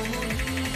Oh.